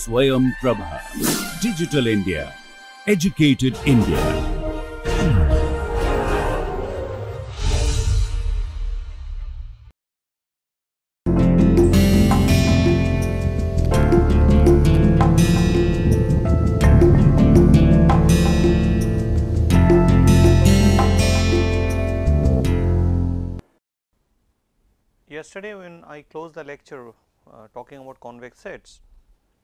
Swayam Prabha. Digital India. Educated India. Yesterday when I closed the lecture uh, talking about convex sets,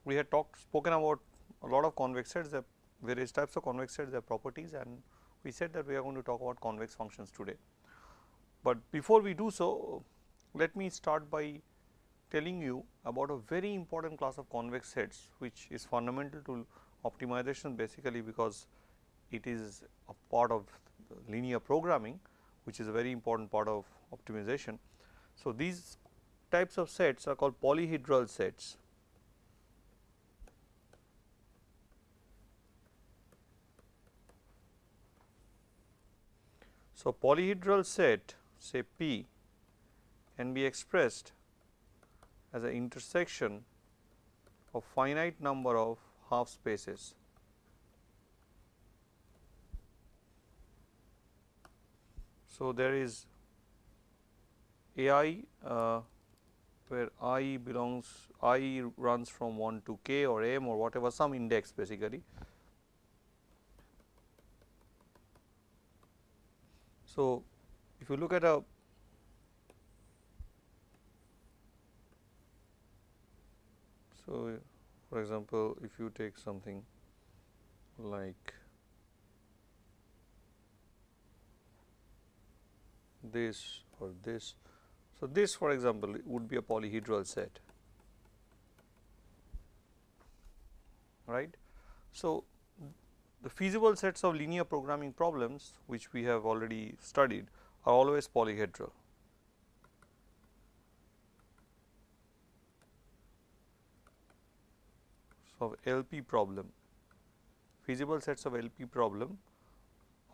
we had talked spoken about a lot of convex sets, the uh, various types of convex sets, their properties and we said that we are going to talk about convex functions today. But before we do so, let me start by telling you about a very important class of convex sets which is fundamental to optimization basically because it is a part of linear programming which is a very important part of optimization. So, these types of sets are called polyhedral sets. So, polyhedral set say P can be expressed as an intersection of finite number of half spaces. So, there is a i uh, where i belongs i runs from 1 to k or m or whatever some index basically. So, if you look at a so for example, if you take something like this or this so, this for example, would be a polyhedral set right. So, the feasible sets of linear programming problems which we have already studied are always polyhedral. So, LP problem feasible sets of LP problem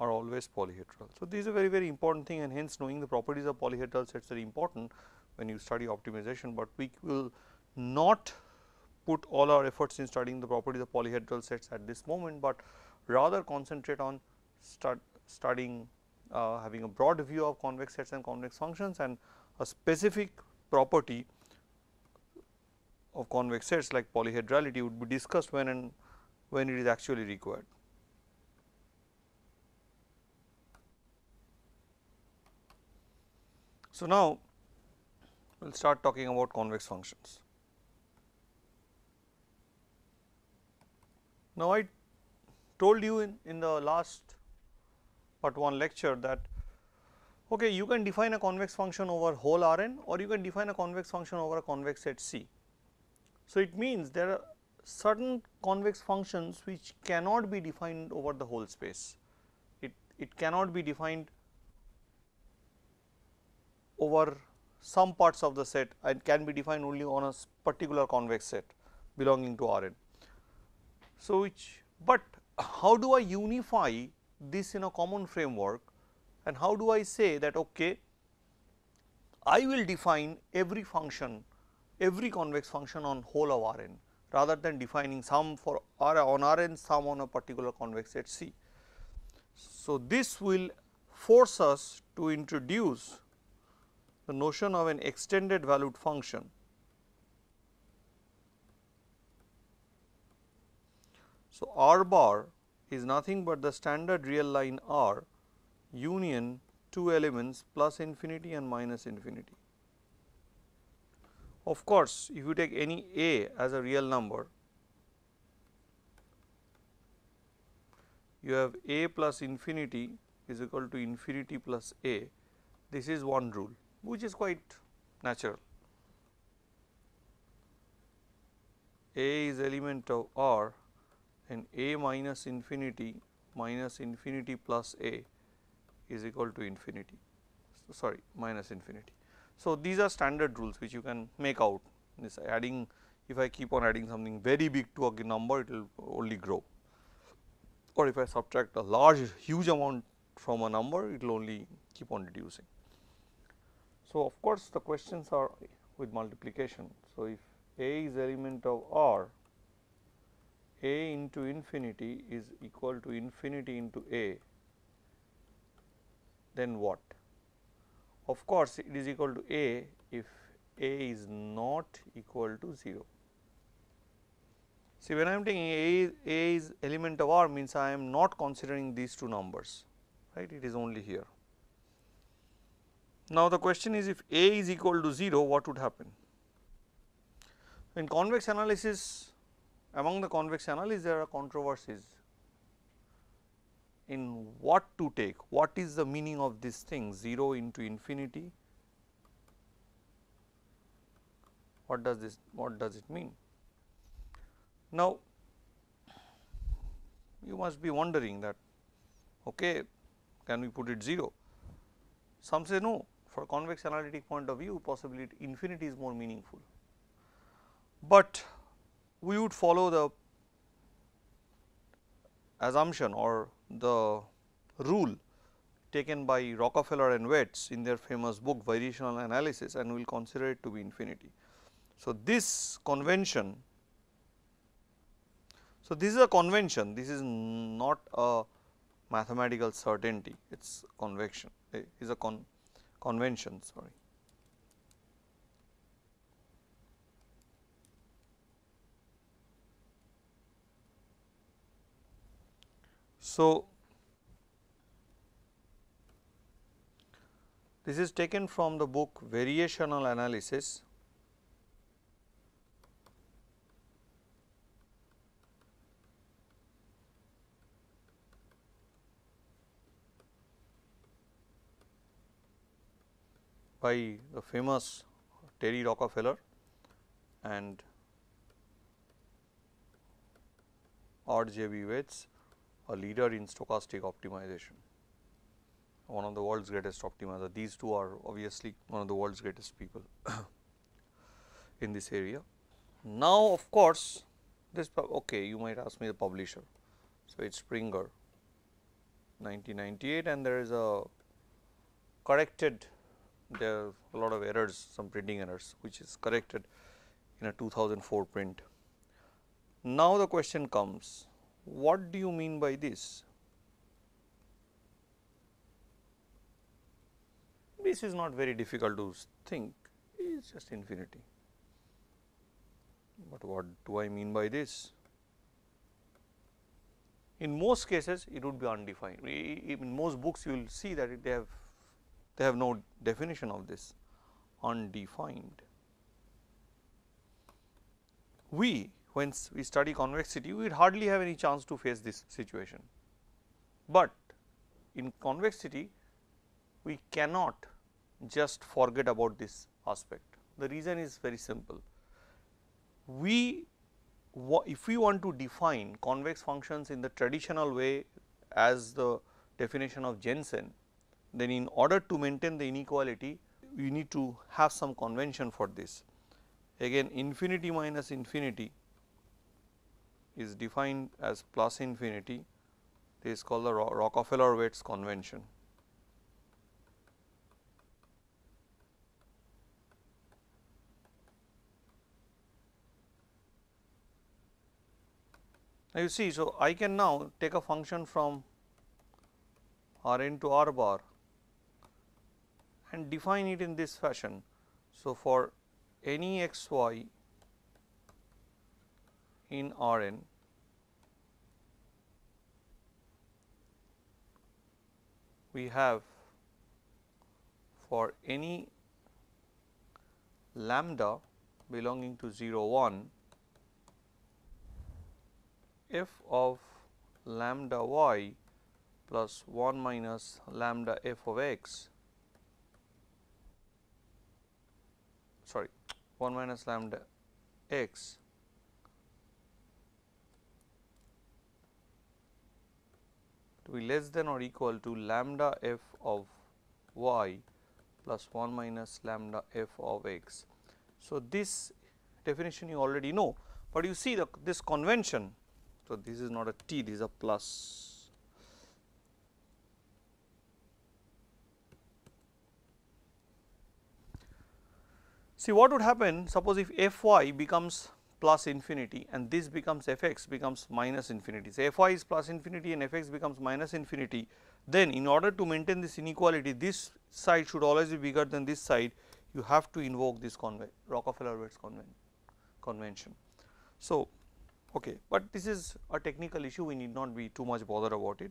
are always polyhedral. So, this is a very very important thing and hence knowing the properties of polyhedral sets very important when you study optimization, but we will not put all our efforts in studying the properties of polyhedral sets at this moment, but rather concentrate on start studying uh, having a broad view of convex sets and convex functions and a specific property of convex sets like polyhedrality would be discussed when and when it is actually required. So, now we will start talking about convex functions. Now, I told you in, in the last part 1 lecture that okay, you can define a convex function over whole R n or you can define a convex function over a convex set C. So, it means there are certain convex functions which cannot be defined over the whole space. It, it cannot be defined over some parts of the set and can be defined only on a particular convex set belonging to R n. So, which but how do I unify this in a common framework and how do I say that okay, I will define every function every convex function on whole of R n rather than defining some for R on R n some on a particular convex set C. So, this will force us to introduce the notion of an extended valued function. So, R bar is nothing but the standard real line R union two elements plus infinity and minus infinity. Of course, if you take any a as a real number, you have a plus infinity is equal to infinity plus a, this is one rule which is quite natural. A is element of R and A minus infinity minus infinity plus A is equal to infinity, so sorry minus infinity. So, these are standard rules which you can make out this adding if I keep on adding something very big to a number it will only grow or if I subtract a large huge amount from a number it will only keep on reducing. So, of course, the questions are with multiplication. So, if A is element of R a into infinity is equal to infinity into a, then what? Of course, it is equal to a if a is not equal to 0. See when I am taking a, a is element of R means I am not considering these two numbers right it is only here. Now the question is if a is equal to 0 what would happen? In convex analysis among the convex analysis there are controversies. In what to take, what is the meaning of this thing? 0 into infinity, what does this, what does it mean? Now, you must be wondering that okay, can we put it 0? Some say no, for convex analytic point of view possibly infinity is more meaningful, but we would follow the assumption or the rule taken by Rockafellar and Wets in their famous book variational analysis and we will consider it to be infinity. So, this convention, so this is a convention, this is not a mathematical certainty, it is convection, it is a con convention sorry. So, this is taken from the book Variational Analysis by the famous Terry Rockafellar and R. J. B. Wets a leader in stochastic optimization, one of the world's greatest optimizer. These two are obviously one of the world's greatest people in this area. Now, of course, this okay, you might ask me the publisher. So, it is Springer 1998 and there is a corrected there are a lot of errors some printing errors which is corrected in a 2004 print. Now, the question comes what do you mean by this? This is not very difficult to think, it is just infinity. But what do I mean by this? In most cases, it would be undefined. In most books, you will see that they have they have no definition of this undefined. We when we study convexity we hardly have any chance to face this situation. But in convexity we cannot just forget about this aspect. The reason is very simple. We if we want to define convex functions in the traditional way as the definition of Jensen, then in order to maintain the inequality we need to have some convention for this. Again infinity minus infinity is defined as plus infinity this is called the Rockafellar Wets convention. Now, you see so I can now take a function from R n to R bar and define it in this fashion. So, for any x y in R n we have for any lambda belonging to 0 1 f of lambda y plus 1 minus lambda f of x sorry 1 minus lambda x be less than or equal to lambda f of y plus 1 minus lambda f of x. So, this definition you already know, but you see the this convention. So, this is not a t this is a plus. See what would happen suppose if f y becomes plus infinity and this becomes f x becomes minus infinity. So, f y is plus infinity and f x becomes minus infinity then in order to maintain this inequality this side should always be bigger than this side you have to invoke this Rockafellar-Wets conven convention. So, okay, but this is a technical issue we need not be too much bothered about it.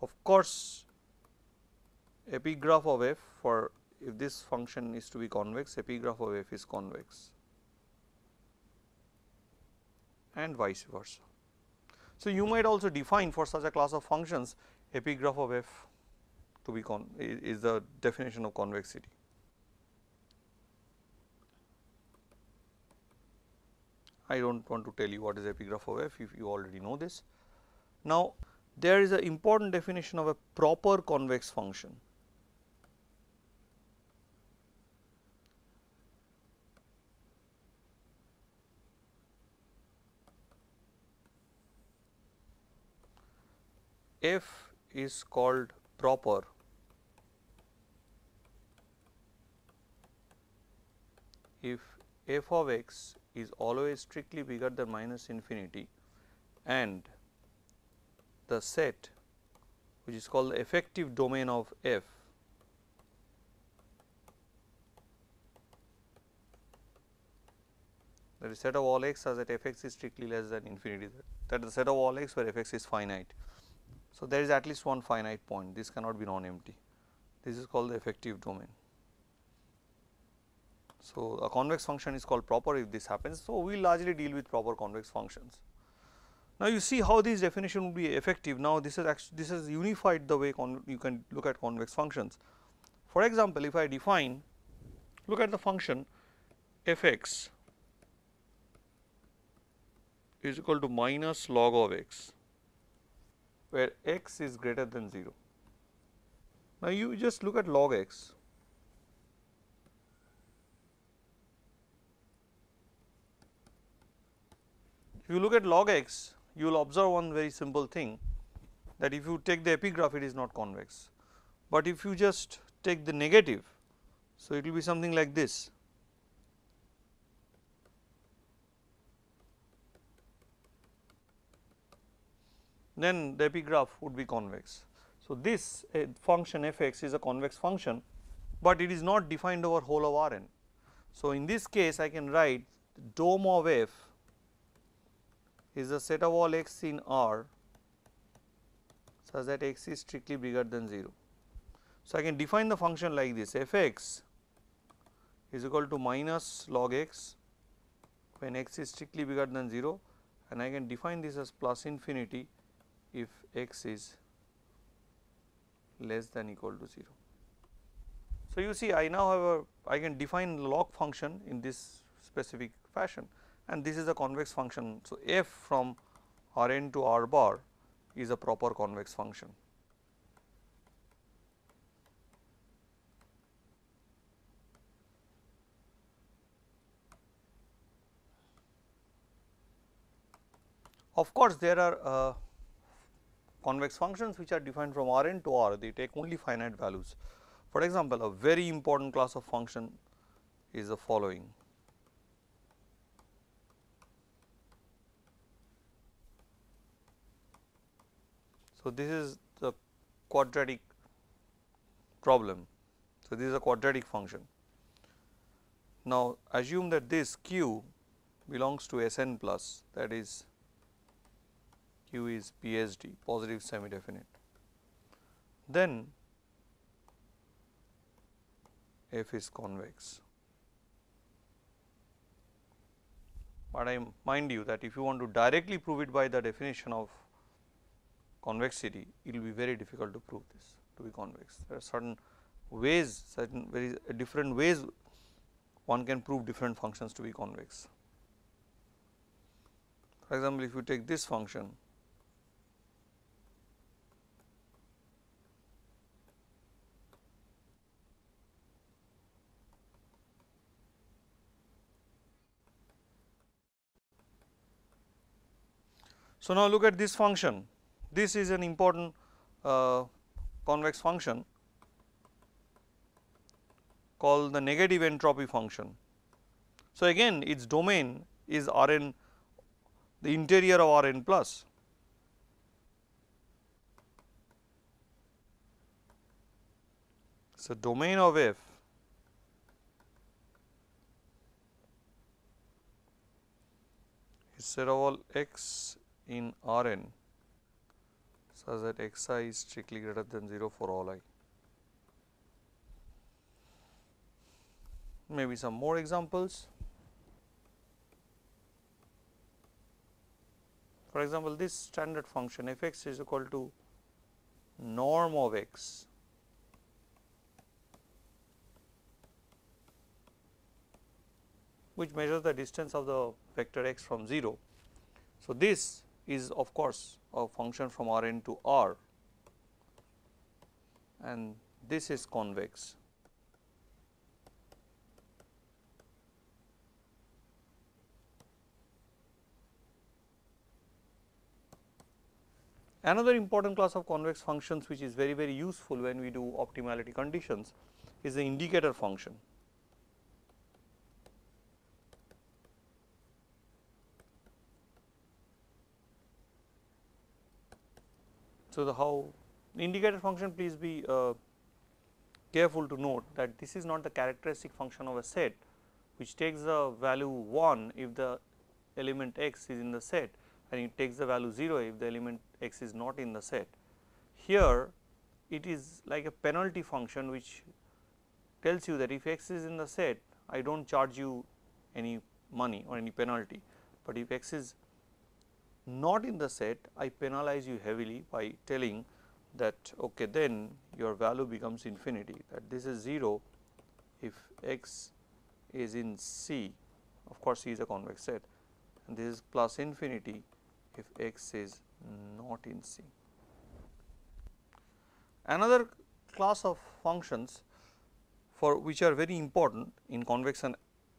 Of course, epigraph of f for if this function is to be convex epigraph of f is convex and vice versa. So, you might also define for such a class of functions epigraph of f to be con is the definition of convexity. I do not want to tell you what is epigraph of f if you already know this. Now, there is an important definition of a proper convex function. F is called proper if f of x is always strictly bigger than minus infinity and the set which is called the effective domain of f that is set of all x such that f x is strictly less than infinity that is the set of all x where f x is finite. So, there is at least one finite point this cannot be non empty this is called the effective domain. So, a convex function is called proper if this happens. So, we largely deal with proper convex functions. Now, you see how this definition will be effective. Now, this is actually this is unified the way you can look at convex functions. For example, if I define look at the function f x is equal to minus log of x where x is greater than 0. Now, you just look at log x If you look at log x, you will observe one very simple thing that if you take the epigraph it is not convex, but if you just take the negative, so it will be something like this. Then the epigraph would be convex. So, this uh, function f x is a convex function, but it is not defined over whole of R n. So, in this case I can write the dom of f is a set of all x in R such that x is strictly bigger than 0. So, I can define the function like this f x is equal to minus log x when x is strictly bigger than 0 and I can define this as plus infinity if x is less than equal to 0. So, you see I now have a I can define log function in this specific fashion and this is a convex function. So, f from R n to R bar is a proper convex function. Of course, there are uh, convex functions which are defined from R n to R, they take only finite values. For example, a very important class of function is the following. So, this is the quadratic problem. So, this is a quadratic function. Now, assume that this q belongs to S n plus that is q is PSD positive semi definite. Then f is convex. But I mind you that if you want to directly prove it by the definition of convexity, it will be very difficult to prove this to be convex. There are certain ways, certain very uh, different ways one can prove different functions to be convex. For example, if you take this function So, now look at this function this is an important uh, convex function called the negative entropy function. So, again its domain is R n the interior of R n plus. So, domain of f is set of all x in R n such that x i is strictly greater than 0 for all i. Maybe some more examples. For example, this standard function f x is equal to norm of x which measures the distance of the vector x from 0. So, this is of course, a function from R n to R and this is convex. Another important class of convex functions which is very very useful when we do optimality conditions is the indicator function. So, the how indicator function please be uh, careful to note that this is not the characteristic function of a set which takes the value 1 if the element x is in the set and it takes the value 0 if the element x is not in the set. Here it is like a penalty function which tells you that if x is in the set I do not charge you any money or any penalty, but if x is not in the set I penalize you heavily by telling that okay then your value becomes infinity that this is 0 if x is in C of course C is a convex set and this is plus infinity if x is not in C. Another class of functions for which are very important in convex and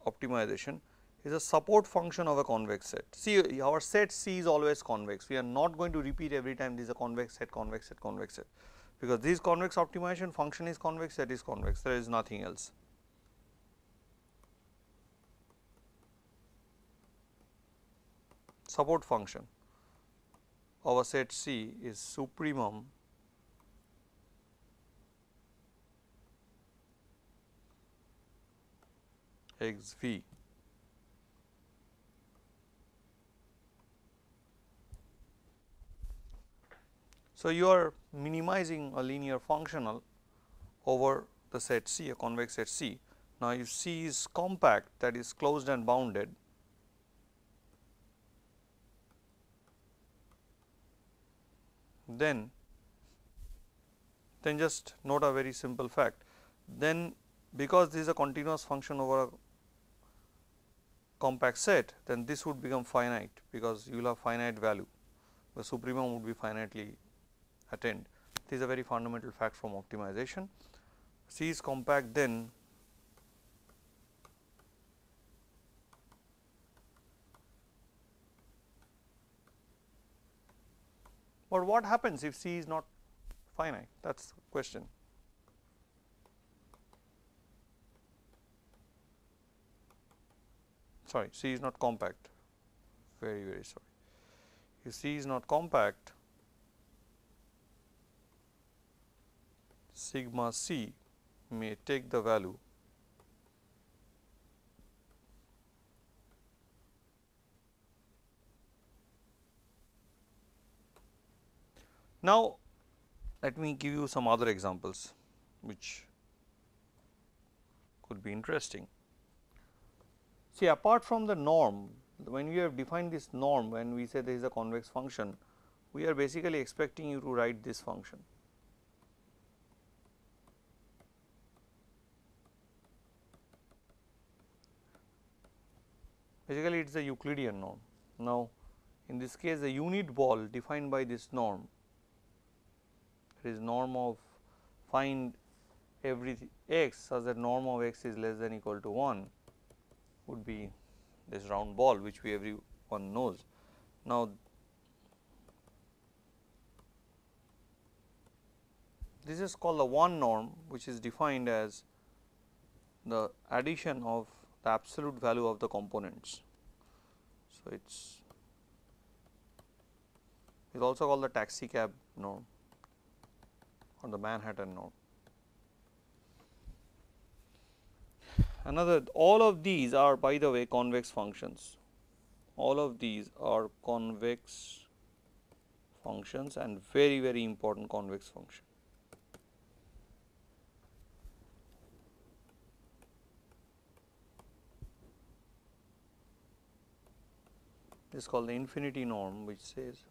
optimization is a support function of a convex set. See our set C is always convex, we are not going to repeat every time this is a convex set, convex set, convex set, because this convex optimization function is convex, set is convex, there is nothing else. Support function of a set C is supremum x v So, you are minimizing a linear functional over the set C, a convex set C. Now, if C is compact that is closed and bounded, then then just note a very simple fact. Then because this is a continuous function over a compact set, then this would become finite because you will have finite value, the supremum would be finitely attend. This is a very fundamental fact from optimization. C is compact then But what happens if C is not finite? That is the question. Sorry, C is not compact, very, very sorry. If C is not compact, sigma c may take the value Now, let me give you some other examples which could be interesting. See apart from the norm, when we have defined this norm, when we say there is a convex function, we are basically expecting you to write this function. Basically it is a Euclidean norm. Now, in this case the unit ball defined by this norm it is norm of find every x such that norm of x is less than equal to 1 would be this round ball which we everyone knows. Now, this is called the one norm which is defined as the addition of the absolute value of the components. So, it is is also called the taxi cab norm or the Manhattan norm. Another all of these are by the way convex functions, all of these are convex functions and very very important convex function. Is called the infinity norm which says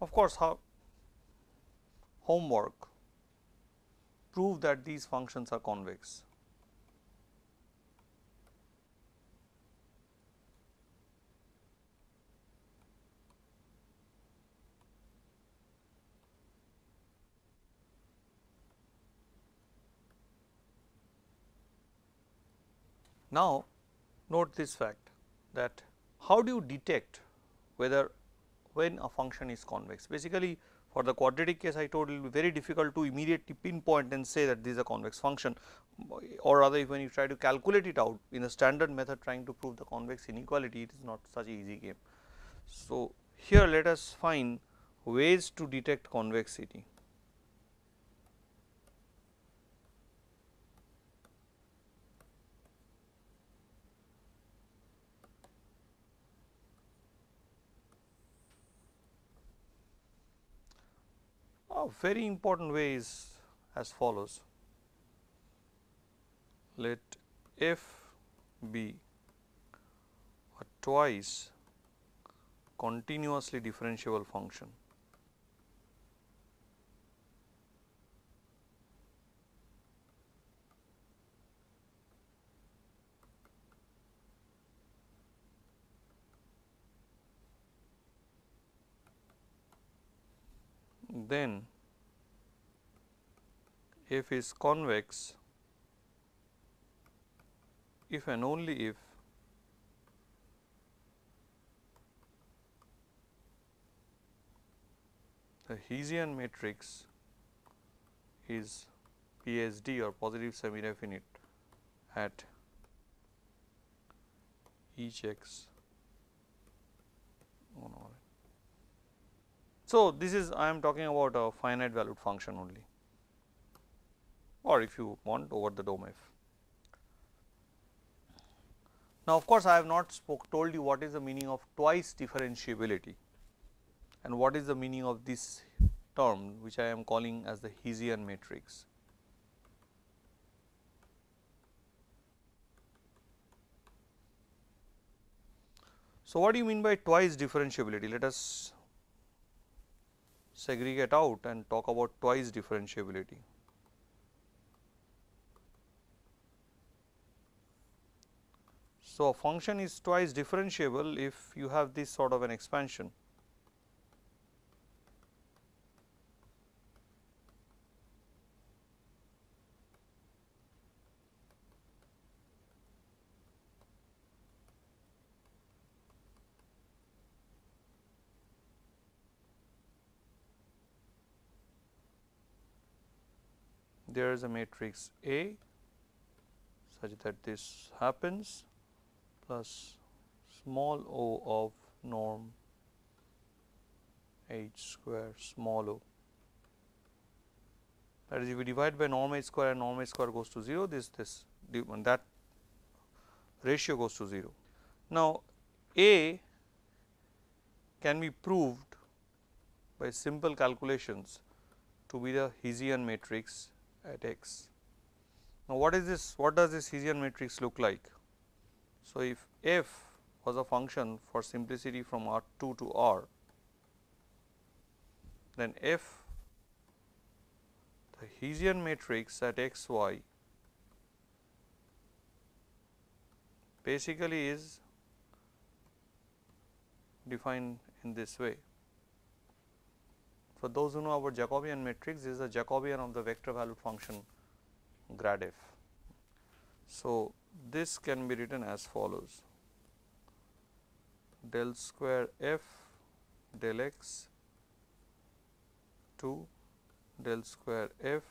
Of course, how homework prove that these functions are convex. Now, note this fact that how do you detect whether when a function is convex. Basically, for the quadratic case I told it will be very difficult to immediately pinpoint and say that this is a convex function or rather when you try to calculate it out in a standard method trying to prove the convex inequality it is not such a easy game. So, here let us find ways to detect convexity. Very important way is as follows. Let f be a twice continuously differentiable function. then f is convex if and only if the Hessian matrix is PSD or positive semi definite at each x. So, this is I am talking about a finite valued function only or if you want over the dom f. Now, of course, I have not spoke told you what is the meaning of twice differentiability and what is the meaning of this term which I am calling as the Hessian matrix. So, what do you mean by twice differentiability? Let us segregate out and talk about twice differentiability. So, a function is twice differentiable if you have this sort of an expansion. there is a matrix A such that this happens plus small o of norm h square small o. That is if we divide by norm h square and norm h square goes to 0 this this that ratio goes to 0. Now, A can be proved by simple calculations to be the Hessian matrix at x. Now, what is this what does this Hessian matrix look like? So, if f was a function for simplicity from R 2 to R, then f the Hessian matrix at x y basically is defined in this way. For those who know about Jacobian matrix, is a Jacobian of the vector valued function grad f. So, this can be written as follows del square f del x 2 del square f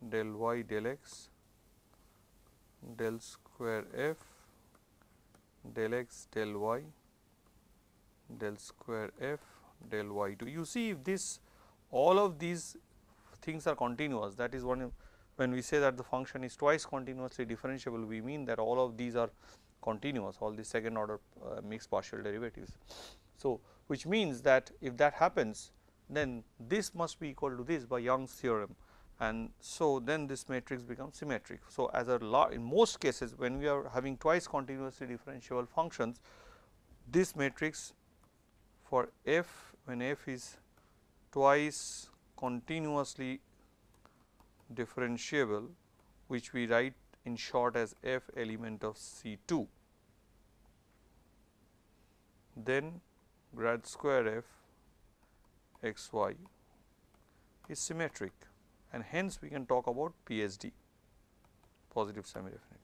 del y del x del square f del x del y del square f del y 2. You see if this all of these things are continuous that is one when we say that the function is twice continuously differentiable we mean that all of these are continuous all the second order uh, mixed partial derivatives. So, which means that if that happens then this must be equal to this by Young's theorem and so then this matrix becomes symmetric. So, as a law in most cases when we are having twice continuously differentiable functions this matrix for f when f is twice continuously differentiable which we write in short as f element of C 2 then grad square f x y is symmetric and hence we can talk about PSD positive semi definiteness.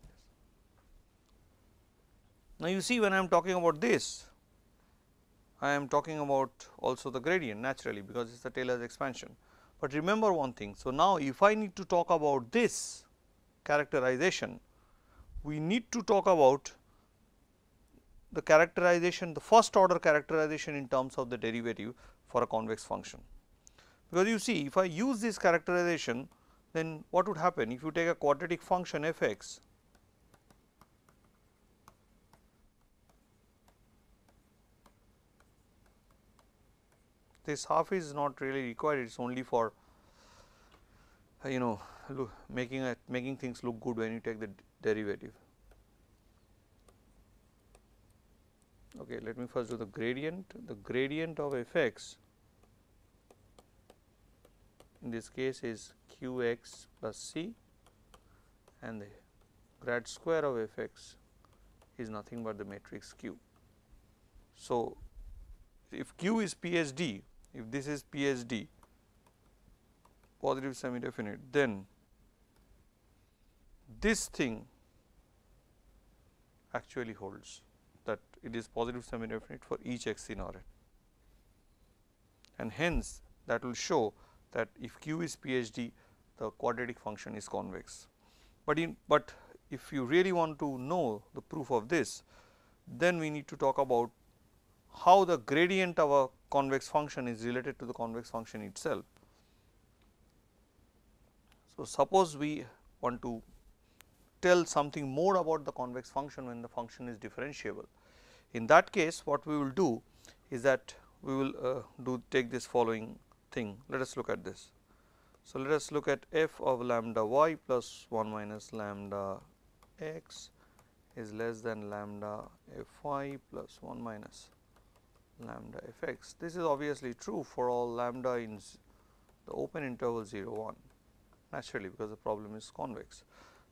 Now, you see when I am talking about this I am talking about also the gradient naturally because it is the Taylor's expansion. But remember one thing, so now if I need to talk about this characterization, we need to talk about the characterization, the first order characterization in terms of the derivative for a convex function. Because you see if I use this characterization then what would happen if you take a quadratic function f x this half is not really required it is only for you know making making things look good when you take the derivative. Okay, let me first do the gradient. The gradient of f x in this case is q x plus c and the grad square of f x is nothing but the matrix q. So, if q is PSD, if this is PSD positive semi definite then this thing actually holds that it is positive semi definite for each x in Rn and hence that will show that if q is PSD the quadratic function is convex. But in but if you really want to know the proof of this then we need to talk about how the gradient of a convex function is related to the convex function itself. So, suppose we want to tell something more about the convex function when the function is differentiable. In that case what we will do is that we will uh, do take this following thing. Let us look at this. So, let us look at f of lambda y plus 1 minus lambda x is less than lambda f y plus 1 minus lambda f x. This is obviously true for all lambda in the open interval 0 1 naturally because the problem is convex.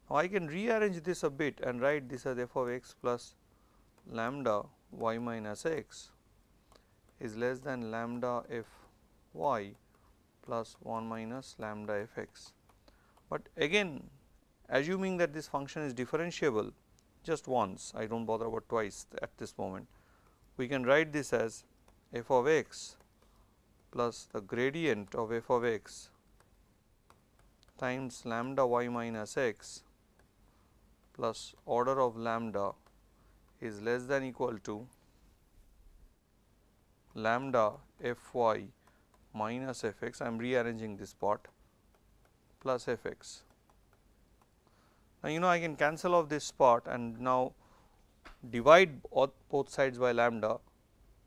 Now, I can rearrange this a bit and write this as f of x plus lambda y minus x is less than lambda f y plus 1 minus lambda f x. But again assuming that this function is differentiable just once I do not bother about twice at this moment we can write this as f of x plus the gradient of f of x times lambda y minus x plus order of lambda is less than equal to lambda f y minus f x, I am rearranging this part plus f x. Now, you know I can cancel off this part and now divide both sides by lambda.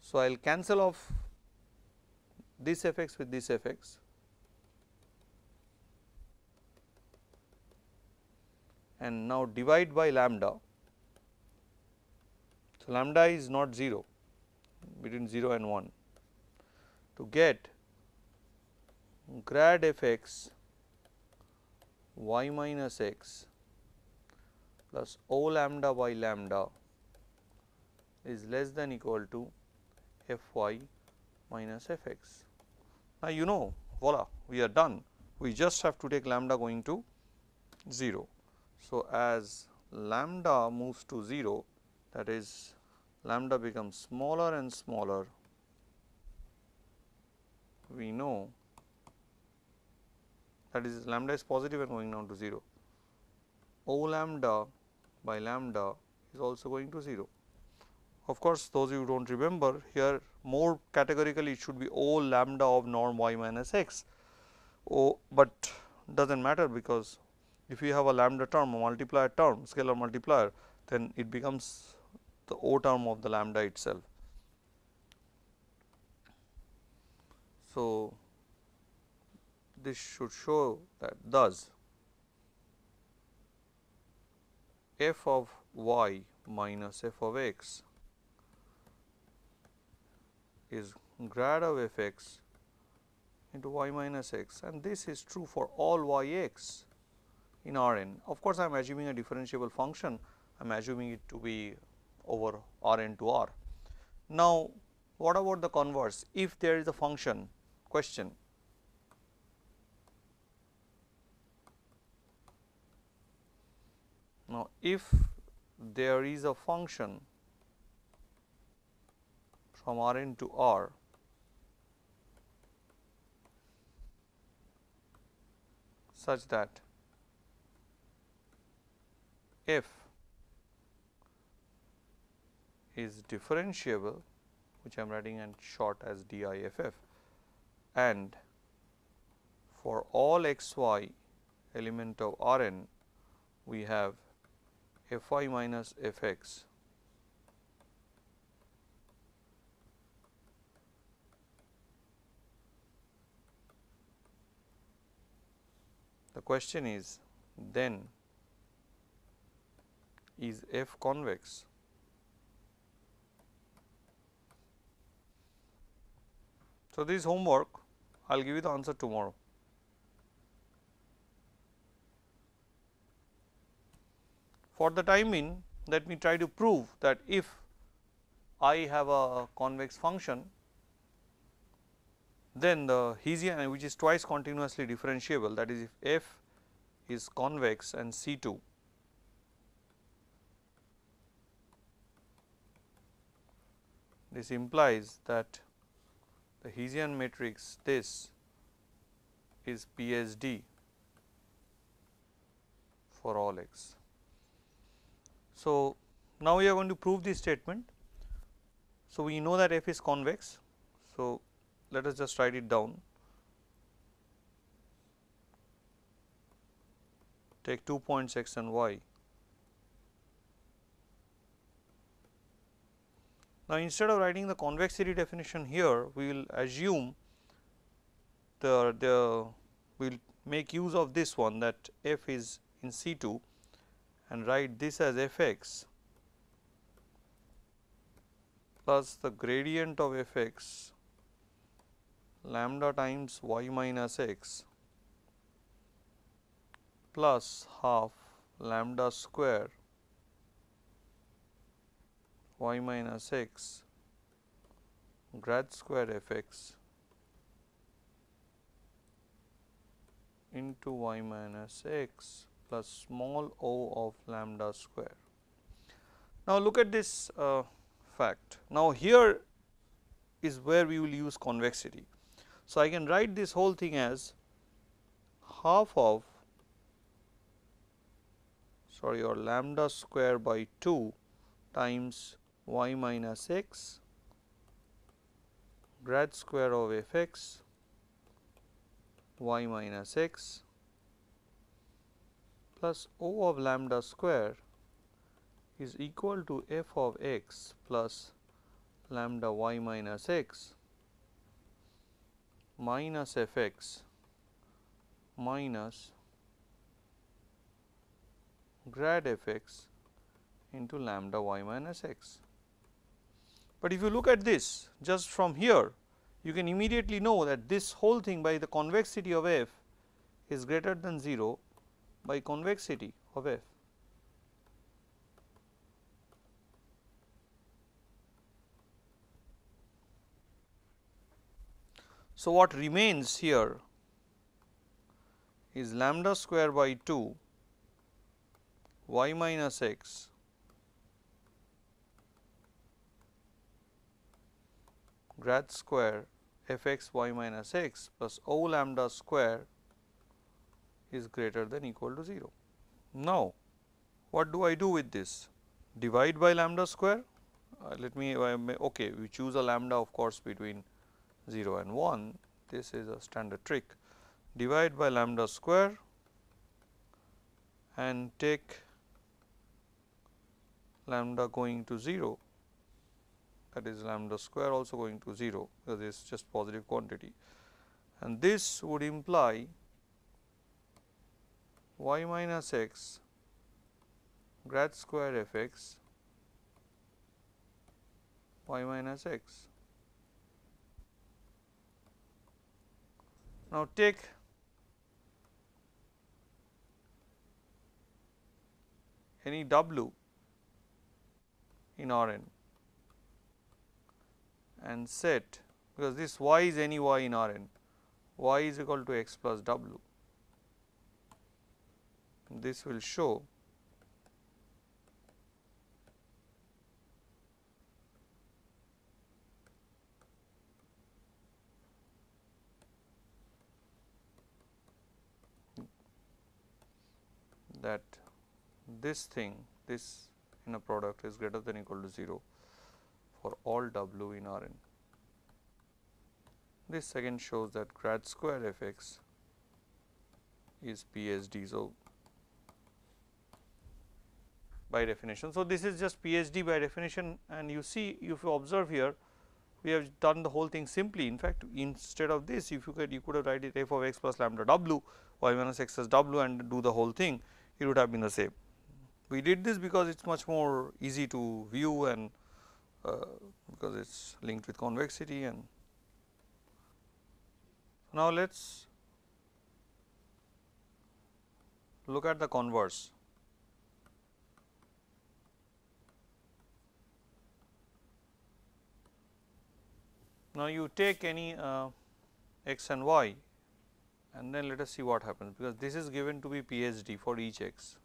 So, I will cancel off this f x with this f x and now divide by lambda. So, lambda is not 0 between 0 and 1 to get grad f x y minus x plus O lambda by lambda is less than equal to f y minus f x. Now, you know voila we are done we just have to take lambda going to 0. So, as lambda moves to 0 that is lambda becomes smaller and smaller we know that is lambda is positive and going down to 0. O lambda by lambda is also going to 0. Of course, those you do not remember here more categorically it should be O lambda of norm y minus x. O, but does not matter because if you have a lambda term a multiplier term scalar multiplier then it becomes the O term of the lambda itself. So, this should show that thus f of y minus f of x is grad of f x into y minus x and this is true for all y x in R n. Of course, I am assuming a differentiable function, I am assuming it to be over R n to R. Now, what about the converse? If there is a function question Now, if there is a function from R n to R. Such that f is differentiable which I am writing in short as DIFF and for all x y element of R n we have f y minus f x The question is then is f convex? So, this homework I will give you the answer tomorrow. For the time being let me try to prove that if I have a convex function then the Hessian which is twice continuously differentiable that is if f is convex and C 2 this implies that the Hessian matrix this is PSD for all x. So, now we are going to prove this statement. So, we know that f is convex. So, let us just write it down. Take two points x and y. Now, instead of writing the convexity definition here, we will assume the, the we will make use of this one that f is in C 2 and write this as f x plus the gradient of f x lambda times y minus x plus half lambda square y minus x grad square f x into y minus x plus small o of lambda square. Now, look at this uh, fact. Now, here is where we will use convexity. So, I can write this whole thing as half of sorry or lambda square by 2 times y minus x grad square of f x y minus x plus O of lambda square is equal to f of x plus lambda y minus x minus f x minus grad f x into lambda y minus x. But if you look at this just from here you can immediately know that this whole thing by the convexity of f is greater than 0 by convexity of f. So, what remains here is lambda square by 2 y minus x grad square f x y minus x plus O lambda square is greater than equal to 0. Now, what do I do with this? Divide by lambda square, uh, let me okay, we choose a lambda of course between 0 and 1, this is a standard trick. Divide by lambda square and take lambda going to 0 that is lambda square also going to 0 because it is just positive quantity and this would imply y minus x grad square f x y minus x. Now, take any w in R n and set because this y is any y in R n, y is equal to x plus w. This will show that this thing this inner product is greater than equal to 0 for all w in R n. This again shows that grad square f x is PSD. So, by definition. So, this is just PSD by definition and you see if you observe here we have done the whole thing simply in fact instead of this if you could you could have write it f of x plus lambda w y minus x as w and do the whole thing it would have been the same. We did this because it is much more easy to view and uh, because it is linked with convexity and now let us look at the converse. Now, you take any uh, x and y and then let us see what happens because this is given to be PSD for each x.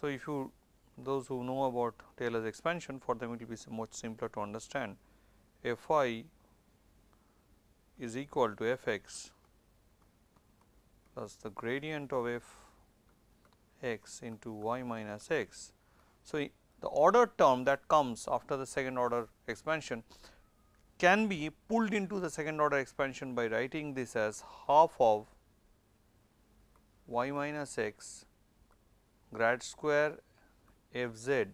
So, if you those who know about Taylor's expansion for them it will be much simpler to understand f i is equal to f x plus the gradient of f x into y minus x. So, the order term that comes after the second order expansion can be pulled into the second order expansion by writing this as half of y minus x grad square f z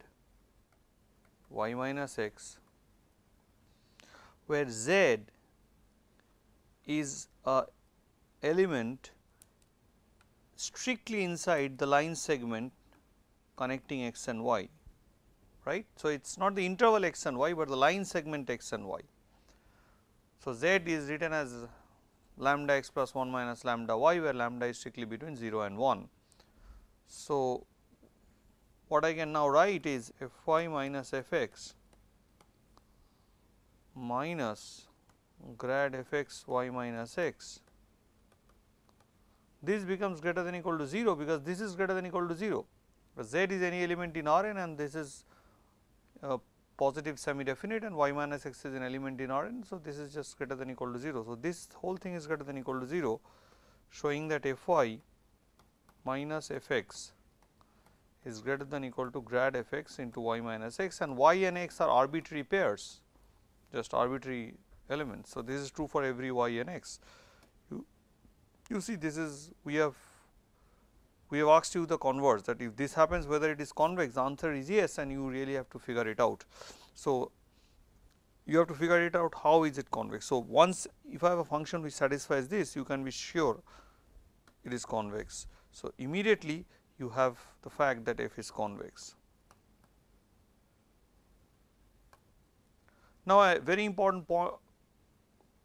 y minus x where z is a element strictly inside the line segment connecting x and y right. So, it is not the interval x and y, but the line segment x and y. So, z is written as lambda x plus 1 minus lambda y where lambda is strictly between 0 and 1. So, what I can now write is f y minus f x minus grad f x y minus x. This becomes greater than equal to 0 because this is greater than equal to 0. Z is any element in R n and this is uh, positive semi definite and y minus x is an element in R n. So, this is just greater than equal to 0. So, this whole thing is greater than equal to 0 showing that f y minus f x is greater than equal to grad f x into y minus x and y and x are arbitrary pairs just arbitrary elements. So, this is true for every y and x. You, you see this is we have we have asked you the converse that if this happens whether it is convex the answer is yes and you really have to figure it out. So, you have to figure it out how is it convex. So, once if I have a function which satisfies this you can be sure it is convex. So, immediately you have the fact that f is convex. Now, a very important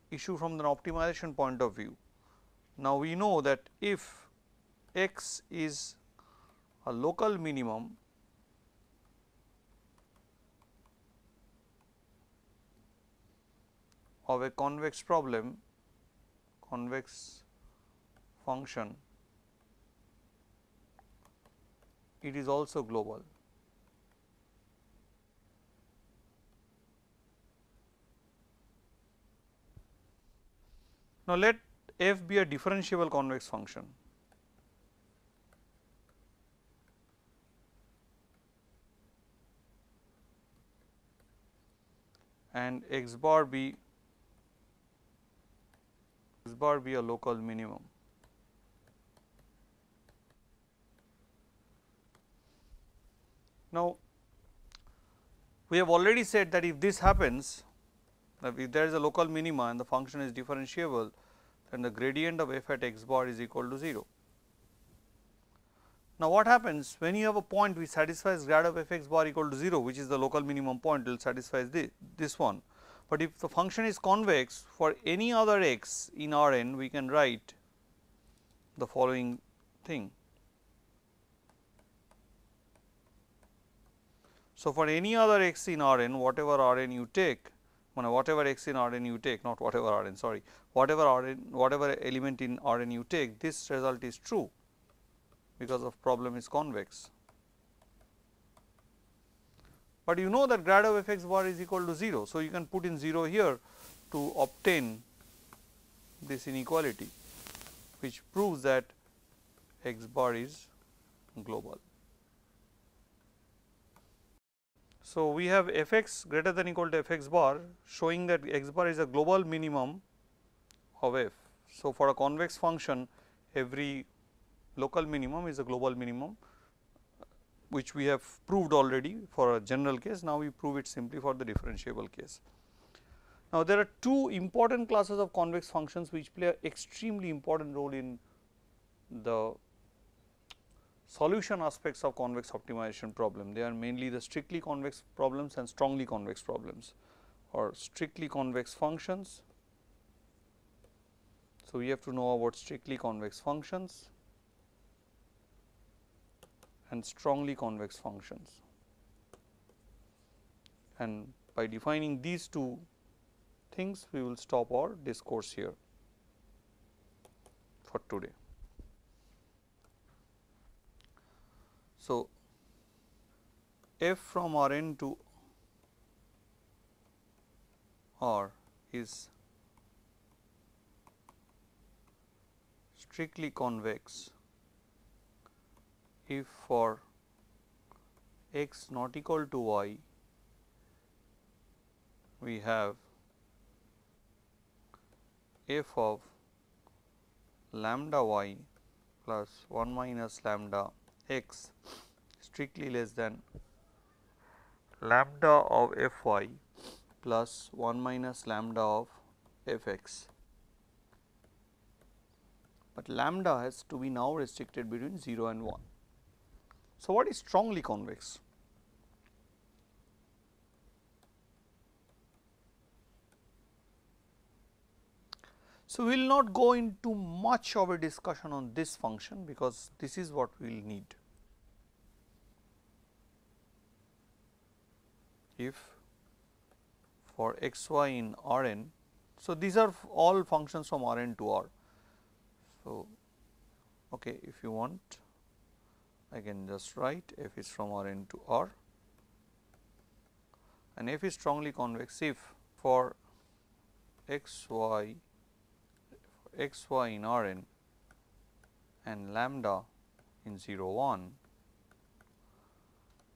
issue from the optimization point of view. Now, we know that if x is a local minimum of a convex problem convex function it is also global. Now, let f be a differentiable convex function. and x bar be x bar be a local minimum. Now, we have already said that if this happens, if there is a local minima and the function is differentiable, then the gradient of f at x bar is equal to 0. Now, what happens when you have a point which satisfies grad of f x bar equal to 0, which is the local minimum point will satisfy this, this one. But if the function is convex for any other x in R n, we can write the following thing. So, for any other x in R n whatever R n you take whatever x in R n you take not whatever R n sorry whatever R n whatever element in R n you take this result is true because of problem is convex. But you know that grad of f x bar is equal to 0. So, you can put in 0 here to obtain this inequality which proves that x bar is global. So, we have f x greater than equal to f x bar showing that x bar is a global minimum of f. So, for a convex function every local minimum is a global minimum which we have proved already for a general case. Now, we prove it simply for the differentiable case. Now, there are two important classes of convex functions which play an extremely important role in the solution aspects of convex optimization problem. They are mainly the strictly convex problems and strongly convex problems or strictly convex functions. So, we have to know about strictly convex functions and strongly convex functions. And by defining these two things, we will stop our discourse here for today. So, f from R n to R is strictly convex. If for x not equal to y we have f of lambda y plus 1 minus lambda x strictly less than lambda of f y plus 1 minus lambda of f x. But lambda has to be now restricted between 0 and 1. So, what is strongly convex? So, we will not go into much of a discussion on this function because this is what we will need. If for x y in R n. So, these are all functions from R n to R. So, okay, if you want I can just write f is from R n to R and f is strongly convex if for x y x y in R n and lambda in 0 1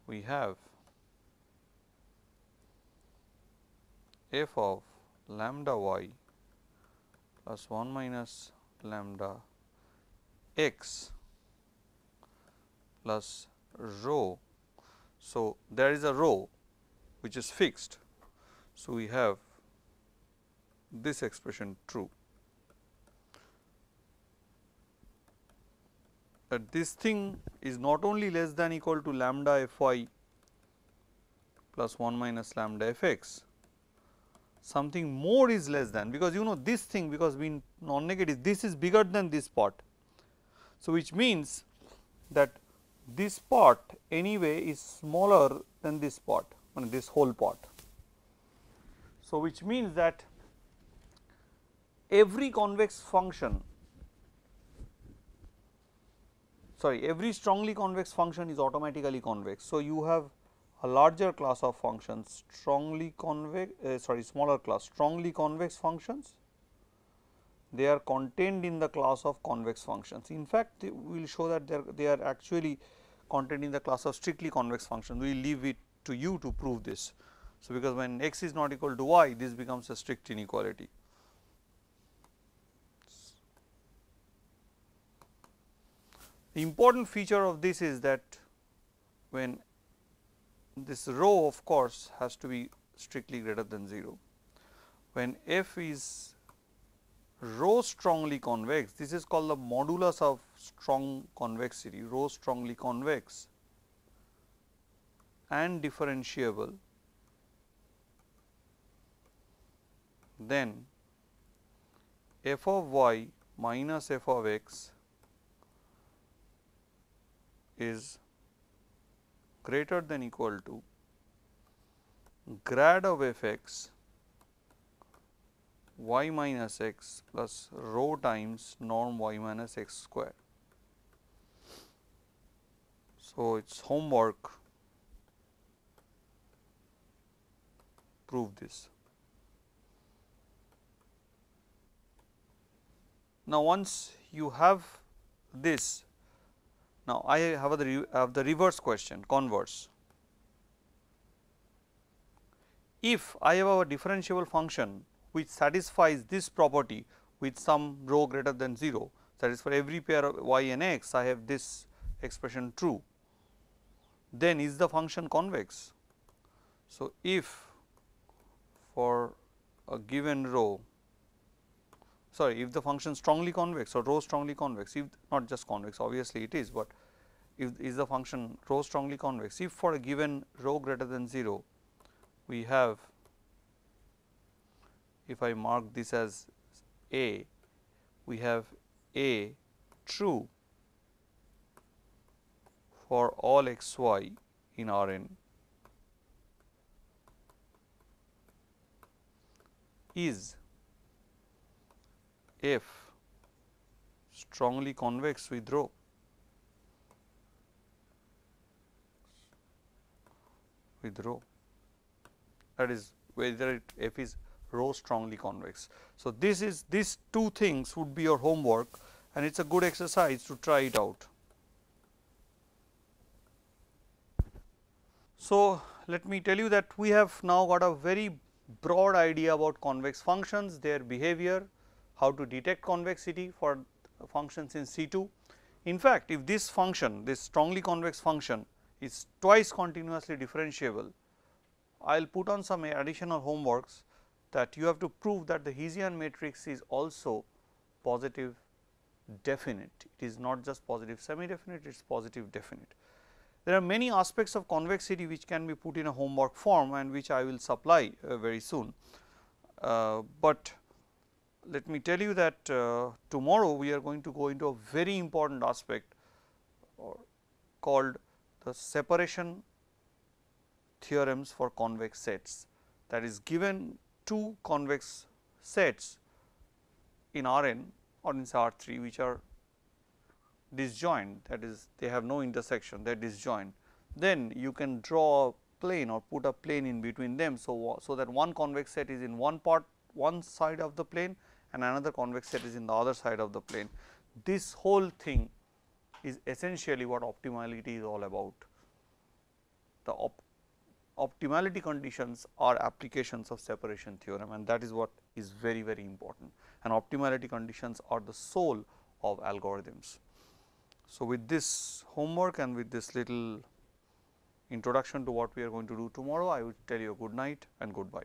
we have f of lambda y plus 1 minus lambda x plus rho. So, there is a rho which is fixed. So, we have this expression true. That this thing is not only less than equal to lambda f y plus 1 minus lambda f x, something more is less than because you know this thing because being non negative this is bigger than this part. So, which means that this part anyway is smaller than this part mean this whole part. So, which means that every convex function sorry every strongly convex function is automatically convex. So, you have a larger class of functions strongly convex uh, sorry smaller class strongly convex functions they are contained in the class of convex functions. In fact, we will show that they are, they are actually contained in the class of strictly convex functions. We will leave it to you to prove this. So, because when x is not equal to y, this becomes a strict inequality. The important feature of this is that when this rho of course has to be strictly greater than 0. When f is rho strongly convex, this is called the modulus of strong convexity, rho strongly convex and differentiable, then f of y minus f of x is greater than equal to grad of f x y minus x plus rho times norm y minus x square. So, it is homework prove this. Now, once you have this, now I have the, reverse question converse. If I have a differentiable function which satisfies this property with some rho greater than 0 that is for every pair of y and x I have this expression true, then is the function convex. So, if for a given rho sorry if the function strongly convex or rho strongly convex if not just convex obviously it is, but if is the function rho strongly convex if for a given rho greater than 0 we have if I mark this as A we have A true for all x y in R n is f strongly convex with rho. with rho that is whether it f is rho strongly convex. So, this is these two things would be your homework and it is a good exercise to try it out. So, let me tell you that we have now got a very broad idea about convex functions, their behavior, how to detect convexity for functions in C2. In fact, if this function, this strongly convex function is twice continuously differentiable, I will put on some additional homeworks that you have to prove that the Hessian matrix is also positive definite. It is not just positive semi definite, it is positive definite. There are many aspects of convexity which can be put in a homework form and which I will supply uh, very soon. Uh, but let me tell you that uh, tomorrow we are going to go into a very important aspect called the separation theorems for convex sets that is given two convex sets in R n or in R 3 which are disjoint that is they have no intersection they are disjoint then you can draw a plane or put a plane in between them. So, so that one convex set is in one part one side of the plane and another convex set is in the other side of the plane. This whole thing is essentially what optimality is all about. The op optimality conditions are applications of separation theorem and that is what is very very important and optimality conditions are the soul of algorithms. So, with this homework and with this little introduction to what we are going to do tomorrow, I will tell you good night and goodbye.